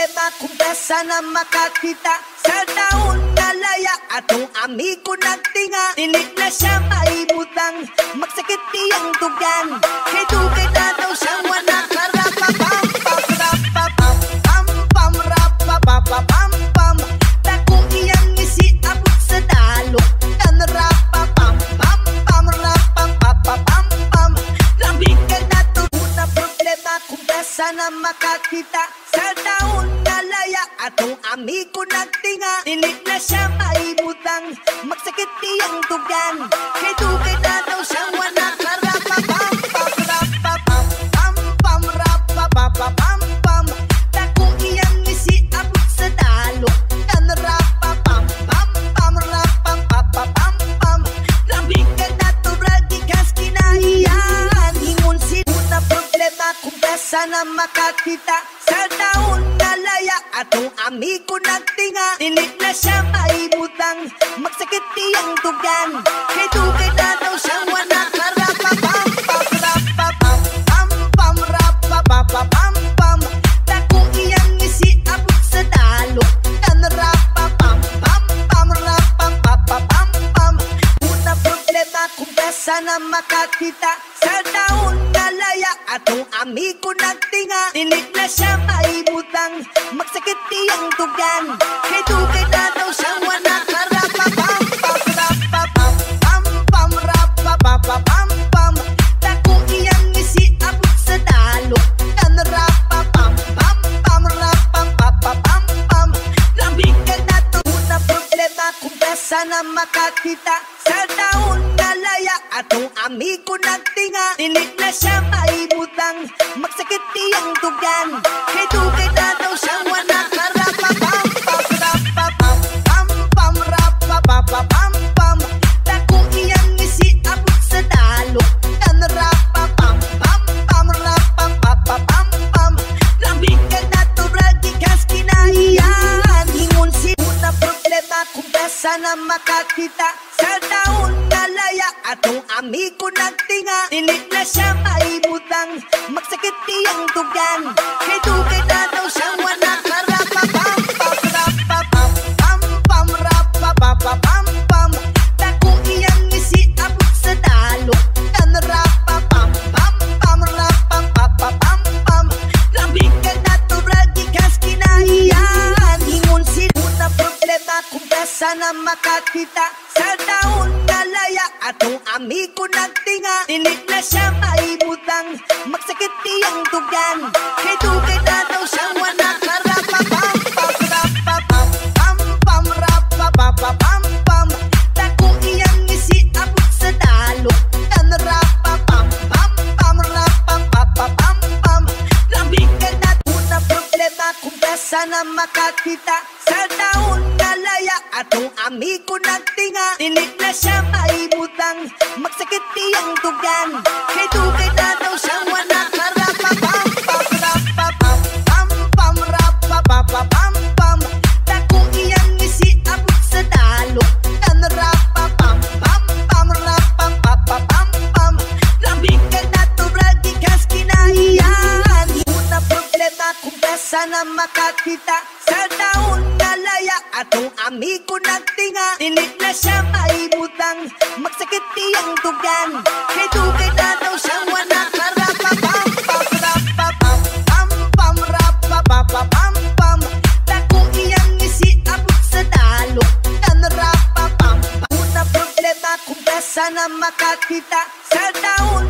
problema kung na makakita Sa taon na laya atong amigo nagtinga Tinig na siya maibutang Magsakit iyang tugan Kay dugay na daw siyang wana Karapapam pam Pam sa taon na atong amigo nagtinga Tinig na siya maibutang. Magsakit iyang tugan Kay dugay na daw siyang wana Karapapam pam rapapam Pam pam rapapapam pam Takong iyang isi abot sa dalo Kan rapapam pam pam rapapapam pam Lamig ka na to ragi kas kinaiyan. Ingon si na problema kung na makakita atong amigo nagtinga Tinig na siya maibutang Magsakit iyang tugan Kay dugay na daw siyang wana Karapapam pam rapapam Pam pam rapapapam pam Takong iyang isi abot sa dalo Kan rapapam Pam pam rapapapam pam Una problema kung besa na makakita Sa taon na laya atong amigo nagtinga Tinig na siya maibutang. Magsakit iyang tugan Kay dugay na daw siyang wana Karapapam pam rapapam Pam pam rapapapam pam Takong iyang isi abot sa dalo Kan rapapam Pam pam rapapapam pam Lamig ka na to Una problema. Kung besa na makakita amigo nagtinga Tinig na siya maibutang Magsakit iyang tugan Kay dugay na daw siyang wana Karapapam pam rapapam Pam pam rapapapam pam Takong iyang isi abot sa dalo rapapam Pam pam rapapapam pam Lamig ka na makakita atong amigo nagtinga Tinig na siya maibutang. Magsakit iyang tugan besa na makakita. Sa taon na laya atong amigo nagtinga. Tinig na siya maibutang Magsakit iyang tugan Kay dugay na daw siyang wana Karapapam pam rapapam Pam pam rapapapam pam Takong iyang isi abot sa dalo Kan rapapam Pam pam rapapapam pam Lamig ka na Una problema kung besa na makakita atong amigo nagtinga Tinig na siya maibutang. Magsakit iyang tugan Kay dugay na daw siyang kung besa na makakita Sa taon na laya. Atong amigo nagtinga. Tinig na siya maibutang. Magsakit iyang tugan Kay dugay na daw siyang wana Karapapam pam rapapam Pam pam rapapapam pam Takong iyang isi abot sa dalo Kan rapapam Una problema kung besa na makakita Sa taon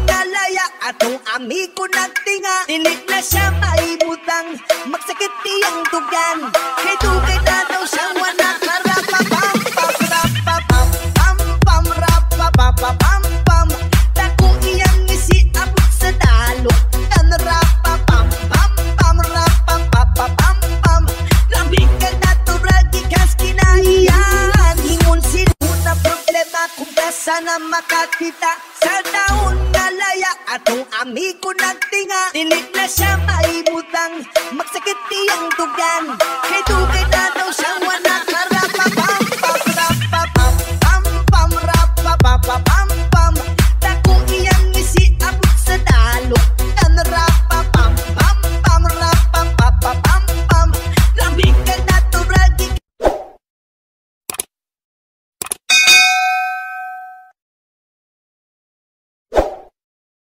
na laya atong amigo nagtinga. Tinig na siya maibutang Magsakit iyang tugan. Kay Atong amigo nagtinga Dilit na siya maibutang. Magsakit iyang tugan Kay tugay na daw